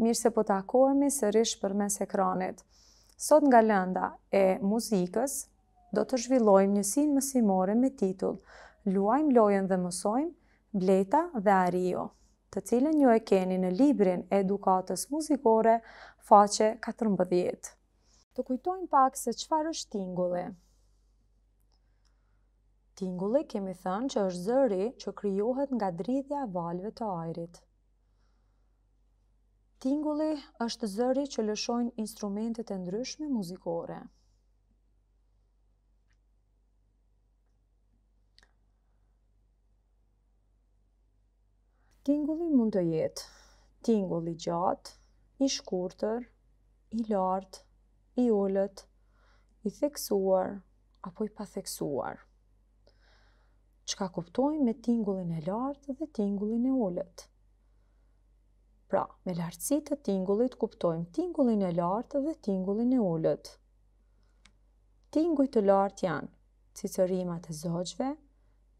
Mirë se po takohemi sërish përmes ekranit. Sot nga lënda e muzikës do të zhvillojmë njësinë mësimore me titull Luajmë lojën dhe mësojmë, Bleta dhe Ariu, të cilën ju e keni në librin e edukatës muzikore, faqe katërmbëdhjetë. Të kujtojmë pak se çfarë është tingulli. Tingulli kemi thënë që është zëri që krijohet nga dridhja e valëve të ajrit. Tingulli është zëri që lëshojnë instrumentet e ndryshme muzikore. Tingulli mund të jetë tingull i gjatë, i shkurtër, i lartë, i ulët, i theksuar apo i patheksuar. Çka kuptojmë me tingullin e lartë dhe tingullin e ulët? Pra, me lartësi të tingullit kuptojmë tingullin e lartë dhe tingullin e ulët. Tinguj të lartë janë cicërimat e zogjve,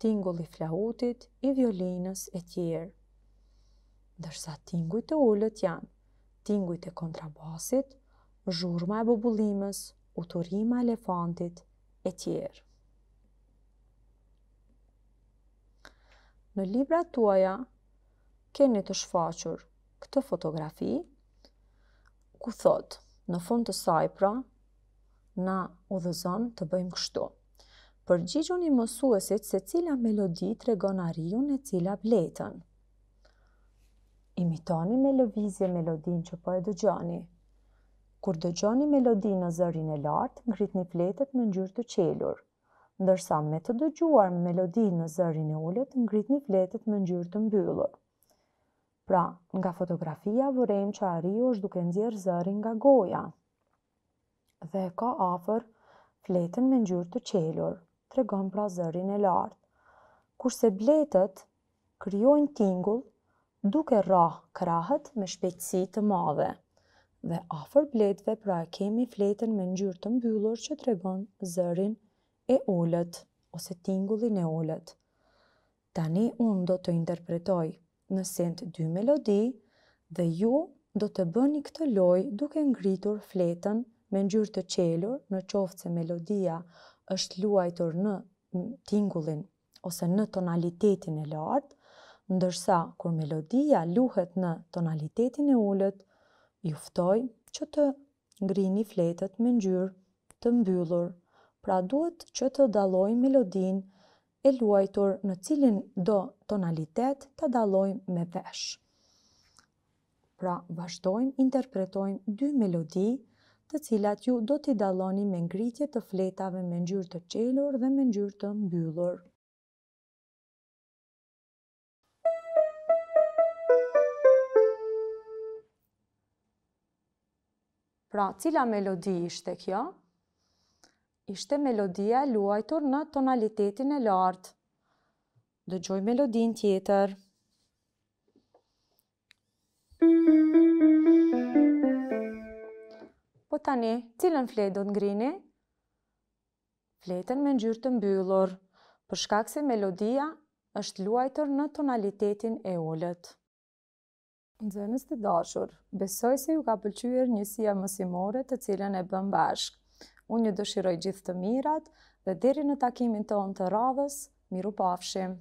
tingulli i flautit, i violinës e tjerë. Ndërsa tinguj të ulët janë tingujt e kontrabasit, zhurma e bubullimës, uturima e elefantit e tjerë. Në librat tuaja keni të shfaqur këtë fotografi ku thotë në fund të saj pra na udhëzon të bëjmë kështu. Përgjigjuni mësuesit se cila melodi tregon ariun e cila bletën. Imitoni me lëvizje melodinë që po e dëgjoni. Kur dëgjoni melodinë në zërin e lartë, ngritni fletët me ngjyrë të qelur. ndërsa me të dëgjuar melodinë në zërin e ulët ngritni fletët me ngjyrë të mbyllur. Pra, nga fotografia vërejmë që Ariu është duke nxjerrë zërin nga goja dhe e ka afër fletën me ngjyrë të qelur, tregon pra zërin e lartë. Kurse bletët krijojnë tingull duke rrahë krahët me shpejtësi të madhe dhe afër bletëve pra e kemi fletën me ngjyrë të mbyllur që tregon zërin e ulët ose tingullin e ulët. Tani unë do të interpretoj në sint dy melodi dhe ju do të bëni këtë lojë duke ngritur fletën me ngjyrë të qelur në qoftë se melodia është luajtur në tingullin ose në tonalitetin e lartë, ndërsa kur melodia luhet në tonalitetin e ulët, ju ftoj që të ngrini fletët me ngjyrë të mbyllur, pra duhet që të dallojmë melodinë e luajtur në cilindo tonalitet ta dallojmë me vesh. Pra vazhdojmë interpretojmë dy melodi të cilat ju do t'i dalloni me ngritje të fletave me ngjyrë të çelur dhe me ngjyrë të mbyllur. Pra cila melodi ishte kjo? Ishte melodia e luajtur në tonalitetin e lartë. Dëgjoj melodinë tjetër. Po tani, cilën fletë do të ngrini? Fletën me ngjyrë të mbyllur, për shkak se melodia është luajtur në tonalitetin e ulët. Nxënës të dashur, besoj se ju ka pëlqyer njësia mësimore të cilën e bëmë bashkë. Unë ju dëshiroj gjithë të mirat dhe deri në takimin tonë të radhës, mirupafshim!